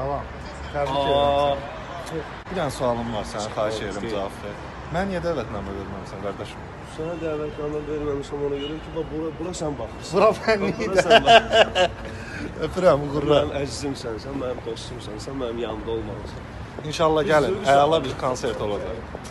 Salam. Təbrik edirəm. Bir dənə sualım var sənə, xahiş edirəm cavab ver. Mən niyə dəvətnamə verməmisən qardaşım? sənə dəvətnamə verməmişəm ona görə ki, bax bura, bura sən baxırsan. Bura sən baxırsan. Öpürəm, uğurlar. Mənim əzizimsən, sən mənim dostumsan, sən mənim yanımda olmalısan. İnşallah gəlin. Əla bir konsert olacaq.